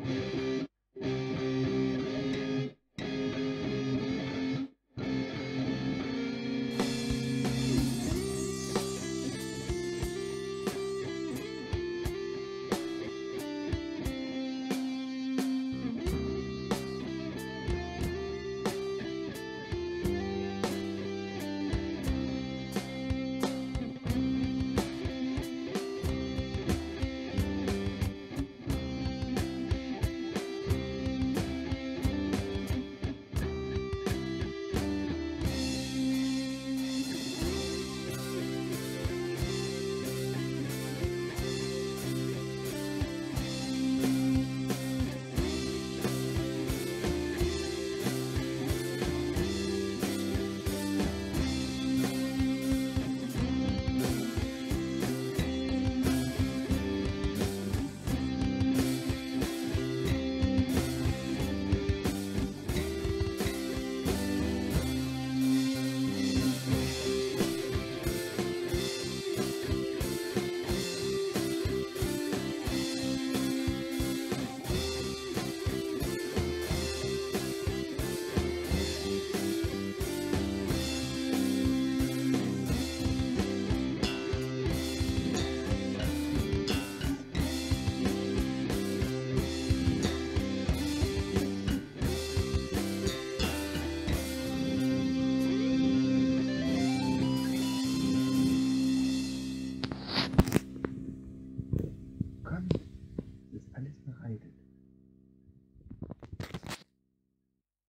you